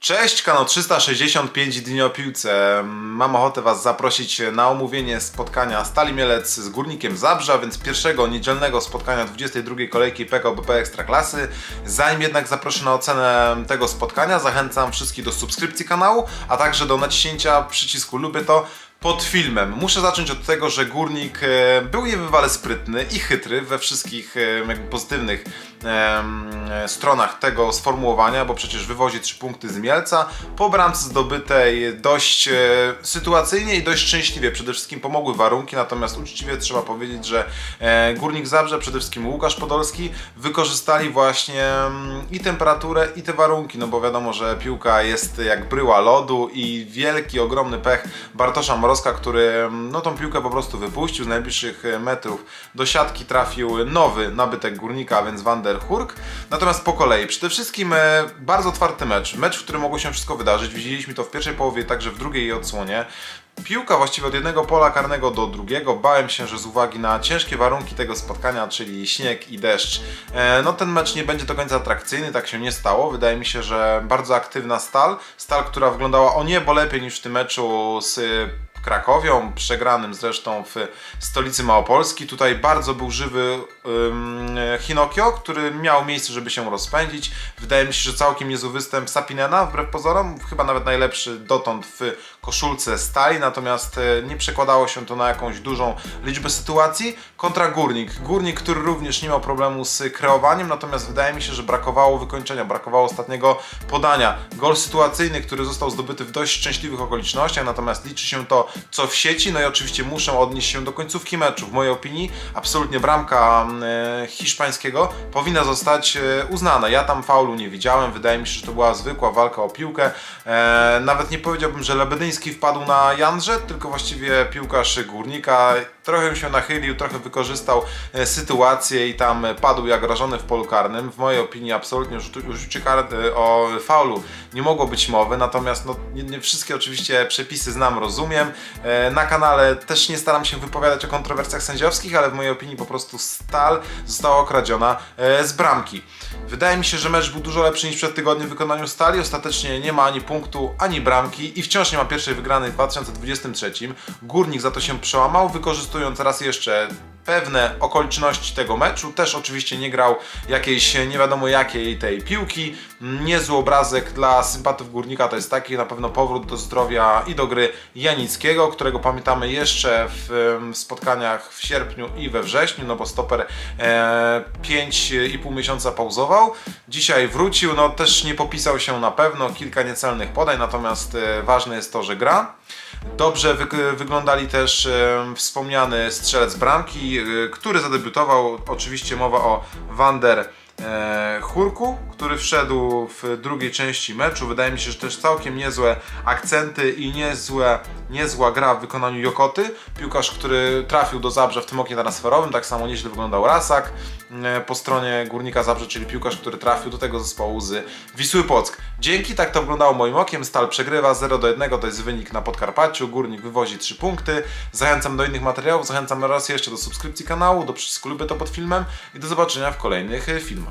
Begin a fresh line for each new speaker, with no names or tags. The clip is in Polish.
Cześć, kanał 365 dni o piłce. Mam ochotę Was zaprosić na omówienie spotkania Stali Mielec z Górnikiem Zabrza, więc pierwszego niedzielnego spotkania 22 kolejki PKO BP Ekstraklasy. Zanim jednak zaproszę na ocenę tego spotkania, zachęcam wszystkich do subskrypcji kanału, a także do naciśnięcia przycisku lubię to pod filmem. Muszę zacząć od tego, że Górnik e, był niebywale sprytny i chytry we wszystkich e, pozytywnych stronach tego sformułowania, bo przecież wywozi trzy punkty z Mielca. Po bramce zdobytej dość sytuacyjnie i dość szczęśliwie. Przede wszystkim pomogły warunki, natomiast uczciwie trzeba powiedzieć, że Górnik Zabrze, przede wszystkim Łukasz Podolski, wykorzystali właśnie i temperaturę i te warunki, no bo wiadomo, że piłka jest jak bryła lodu i wielki, ogromny pech Bartosza Mrozka, który no, tą piłkę po prostu wypuścił z najbliższych e, metrów do siatki trafił nowy nabytek górnika, więc Van Hurk. Natomiast po kolei, przede wszystkim e, bardzo otwarty mecz, mecz, w którym mogło się wszystko wydarzyć. Widzieliśmy to w pierwszej połowie, także w drugiej odsłonie. Piłka właściwie od jednego pola karnego do drugiego. Bałem się, że z uwagi na ciężkie warunki tego spotkania, czyli śnieg i deszcz, e, no ten mecz nie będzie do końca atrakcyjny, tak się nie stało. Wydaje mi się, że bardzo aktywna stal, stal, która wyglądała o niebo lepiej niż w tym meczu z Krakowią, przegranym zresztą w stolicy Małopolski. Tutaj bardzo był żywy Hinokio, który miał miejsce, żeby się rozpędzić. Wydaje mi się, że całkiem niezły występ Sapinena, wbrew pozorom, chyba nawet najlepszy dotąd w koszulce stali, natomiast e, nie przekładało się to na jakąś dużą liczbę sytuacji. Kontra Górnik. Górnik, który również nie miał problemu z kreowaniem, natomiast wydaje mi się, że brakowało wykończenia, brakowało ostatniego podania. Gol sytuacyjny, który został zdobyty w dość szczęśliwych okolicznościach, natomiast liczy się to co w sieci, no i oczywiście muszę odnieść się do końcówki meczu. W mojej opinii absolutnie bramka e, hiszpańskiego powinna zostać e, uznana. Ja tam faulu nie widziałem, wydaje mi się, że to była zwykła walka o piłkę. E, nawet nie powiedziałbym, że Lebedyński wpadł na Jandrze, tylko właściwie piłkarz Górnika trochę się nachylił, trochę wykorzystał sytuację i tam padł jak rażony w polu karnym. W mojej opinii absolutnie o rzucie e, o faulu nie mogło być mowy, natomiast no, nie, nie wszystkie oczywiście przepisy znam, rozumiem. E, na kanale też nie staram się wypowiadać o kontrowersjach sędziowskich, ale w mojej opinii po prostu Stal została okradziona z bramki. Wydaje mi się, że mecz był dużo lepszy niż przed tygodniem w wykonaniu Stali. Ostatecznie nie ma ani punktu, ani bramki i wciąż nie ma pierwszej wygranej w 2023. Górnik za to się przełamał, wykorzystując raz jeszcze pewne okoliczności tego meczu. Też oczywiście nie grał jakiejś nie wiadomo jakiej tej piłki. Niezły obrazek dla sympatów Górnika to jest taki na pewno powrót do zdrowia i do gry Janickiego, którego pamiętamy jeszcze w, w spotkaniach w sierpniu i we wrześniu, no bo stoper e, 5,5 miesiąca pauzował. Dzisiaj wrócił, no też nie popisał się na pewno, kilka niecelnych podań, natomiast e, ważne jest to, że gra. Dobrze wy wyglądali też wspomniany strzelec bramki, e, który zadebiutował. Oczywiście mowa o Wander e, Hurku, który wszedł w drugiej części meczu. Wydaje mi się, że też całkiem niezłe akcenty i niezłe, niezła gra w wykonaniu Jokoty. Piłkarz, który trafił do Zabrze w tym oknie transferowym, tak samo nieźle wyglądał Rasak e, po stronie Górnika Zabrze, czyli piłkarz, który trafił do tego zespołu z Wisły Płock. Dzięki, tak to wyglądało moim okiem. Stal przegrywa 0 do 1, to jest wynik na Podkarpaciu. Górnik wywozi 3 punkty. Zachęcam do innych materiałów, zachęcam raz jeszcze do subskrypcji kanału, do przycisku lubię to pod filmem i do zobaczenia w kolejnych e, filmach.